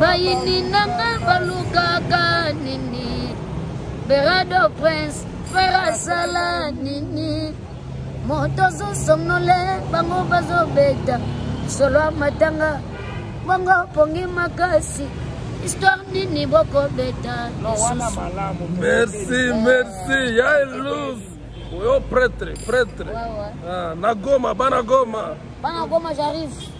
bayini nanga balukaka nini berado prince frere asala nini moto azosomnole bango bazobeta solo ya matanga bongo pongi makasi histoire nini bokobeta merci merci ya elus oyo pretre pretre ah, na goma bana goma bana goma j'arrive